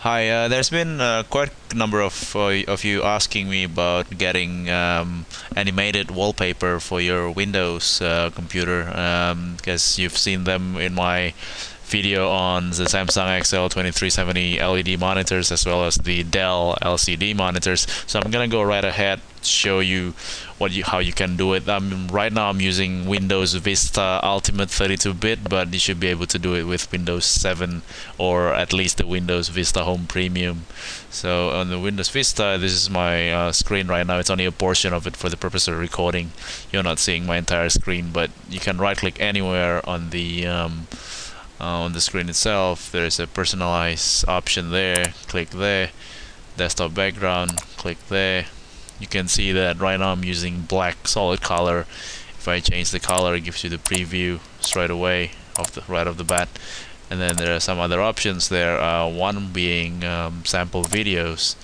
Hi, uh, there's been uh, quite a number of uh, of you asking me about getting um, animated wallpaper for your Windows uh, computer because you've seen them in my video on the Samsung XL2370 LED monitors as well as the Dell LCD monitors. So I'm gonna go right ahead show you what you how you can do it. Um, right now I'm using Windows Vista Ultimate 32-bit, but you should be able to do it with Windows 7 or at least the Windows Vista Home Premium. So on the Windows Vista, this is my uh, screen right now. It's only a portion of it for the purpose of recording. You're not seeing my entire screen, but you can right-click anywhere on the um, uh, on the screen itself. There's a personalize option there. Click there. Desktop background. Click there. You can see that right now I'm using black solid color. If I change the color it gives you the preview straight away off the right off the bat. And then there are some other options. There uh, one being um, sample videos.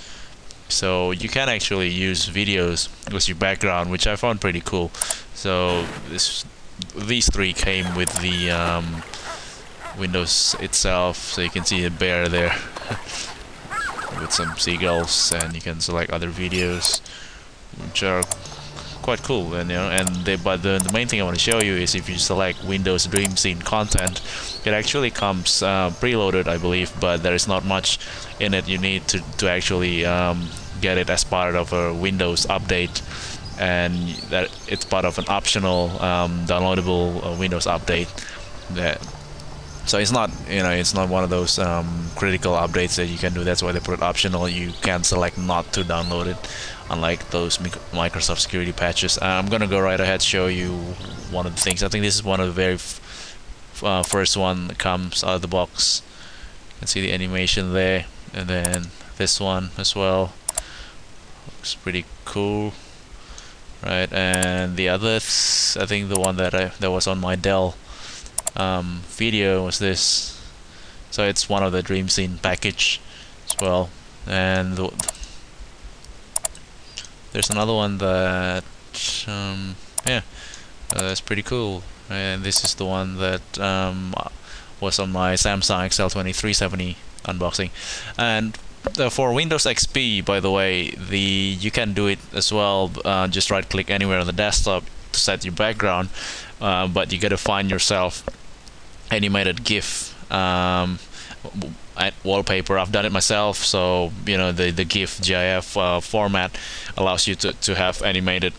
So you can actually use videos with your background which I found pretty cool. So this these three came with the um, Windows itself so you can see a bear there with some seagulls and you can select other videos which are quite cool and you know and they, but the, the main thing I want to show you is if you select Windows DreamScene content it actually comes uh, preloaded I believe but there is not much in it you need to, to actually um, get it as part of a Windows update and that it's part of an optional um, downloadable uh, Windows update that so it's not you know it's not one of those um, critical updates that you can do. That's why they put it optional. You can select not to download it unlike those Microsoft security patches. Uh, I'm gonna go right ahead show you one of the things. I think this is one of the very uh, first one that comes out of the box. You can see the animation there and then this one as well. Looks pretty cool. Right and the other th I think the one that I that was on my Dell um, video was this. So it's one of the DreamScene package as well. And the, there's another one that um, yeah uh, that's pretty cool. And this is the one that um, was on my Samsung XL2370 unboxing. And for Windows XP by the way the you can do it as well uh, just right click anywhere on the desktop to set your background uh, but you gotta find yourself animated GIF um, wallpaper. I've done it myself, so you know the the GIF GIF uh, format allows you to to have animated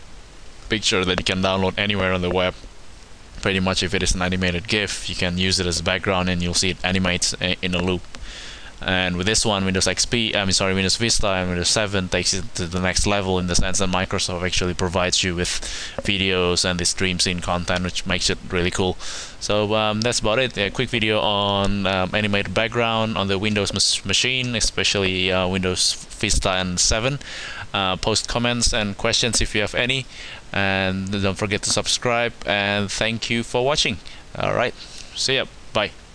picture that you can download anywhere on the web. Pretty much, if it is an animated GIF, you can use it as a background, and you'll see it animates in a loop and with this one Windows XP I mean sorry Windows Vista and Windows 7 takes it to the next level in the sense that Microsoft actually provides you with videos and this DreamScene content which makes it really cool. So um, that's about it. A quick video on um, animated background on the Windows machine especially uh, Windows Vista and 7 uh, post comments and questions if you have any. And don't forget to subscribe. And thank you for watching. Alright see ya. Bye